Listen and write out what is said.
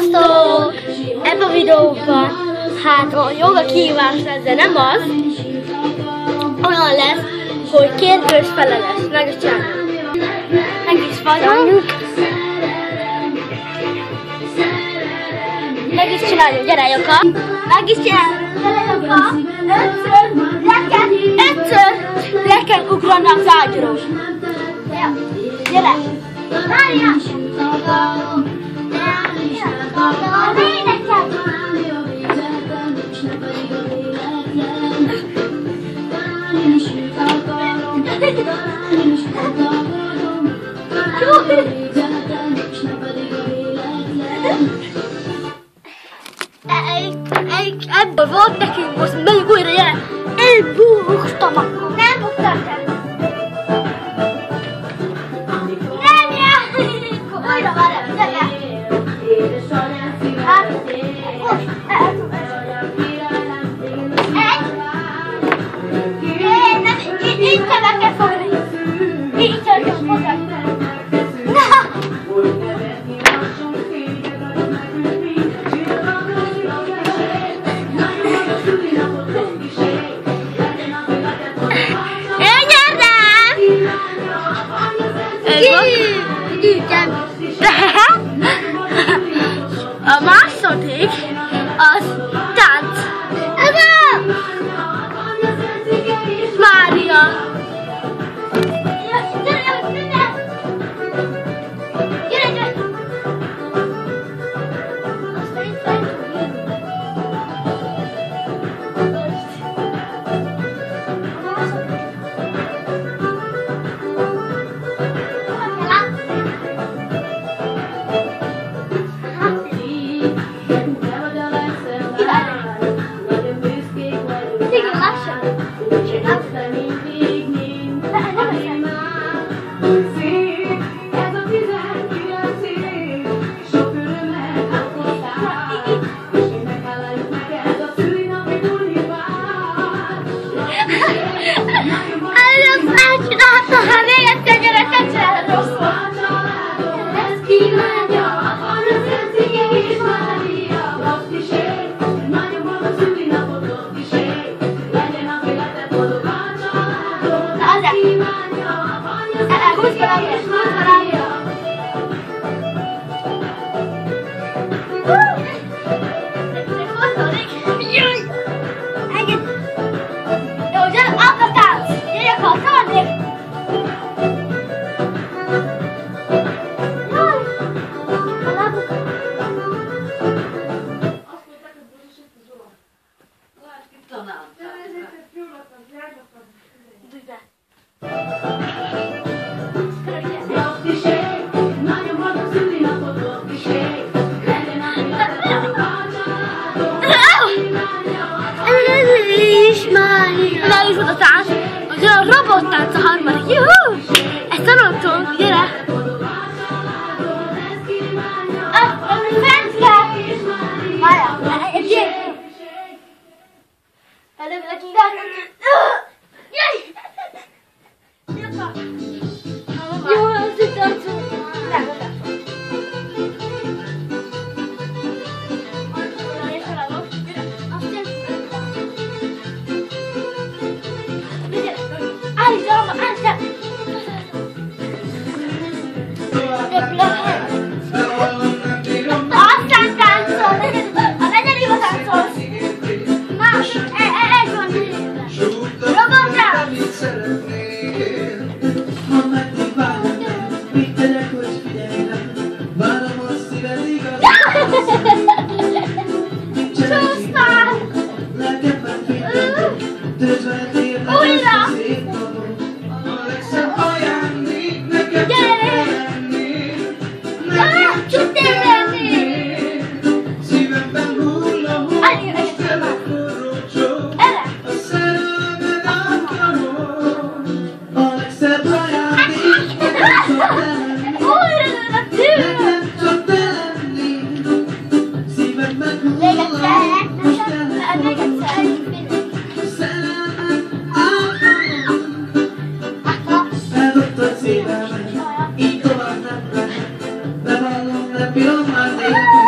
Sziasztok! Ebben a videóban hát a joga kihívás lesz, de nem az. Olyan lesz, hogy kérdős feleles. Meg is csinálom. Meg is vagyunk. Meg is csináljuk, gyere Joka! Meg is csináljuk, gyere Joka! Ötször, le kell, ötször le kell ugrani az ágyról. Ja, gyere! Várjál! Ebből volt nekünk, most megyünk újra! Én búgtam akkor! Nem búgtam sem! Nem jár! Újra várjál, gyere! Hát, most, Egy. Én nem, így, így kell meg kell fogni. Így Russia. Nem is volt a tánc, az a robot tánc a harmadik. Juhú! Ezt tanultunk, gyere! Előbb nekünk Przestań! Yeah.